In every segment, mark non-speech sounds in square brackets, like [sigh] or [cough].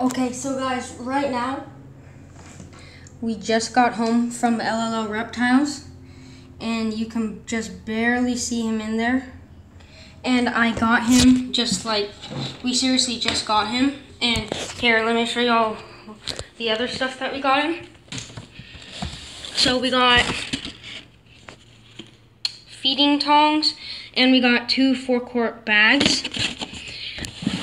Okay, so guys, right now, we just got home from LLL Reptiles, and you can just barely see him in there. And I got him just like, we seriously just got him. And here, let me show you all the other stuff that we got him. So we got feeding tongs, and we got two four quart bags.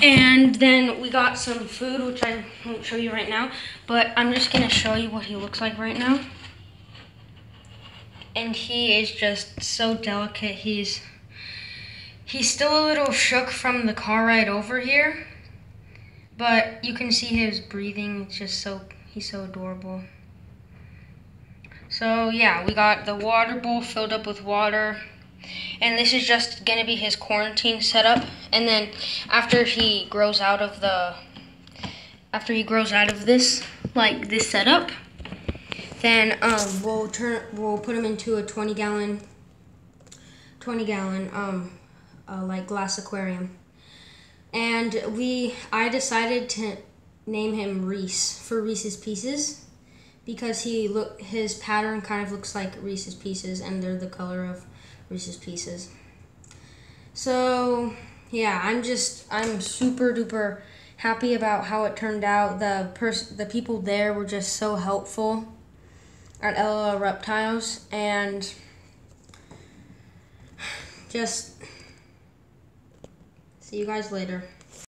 And then we got some food, which I won't show you right now, but I'm just gonna show you what he looks like right now. And he is just so delicate. He's he's still a little shook from the car ride over here, but you can see his breathing. It's just so he's so adorable. So yeah, we got the water bowl filled up with water. And this is just gonna be his quarantine setup. And then after he grows out of the, after he grows out of this, like this setup, then um, we'll turn, we'll put him into a 20 gallon, 20 gallon um, uh, like glass aquarium. And we, I decided to name him Reese for Reese's Pieces because he look his pattern kind of looks like Reese's Pieces and they're the color of Reese's Pieces. So yeah, I'm just I'm super duper happy about how it turned out. The pers the people there were just so helpful at LLL Reptiles and [sighs] just see you guys later.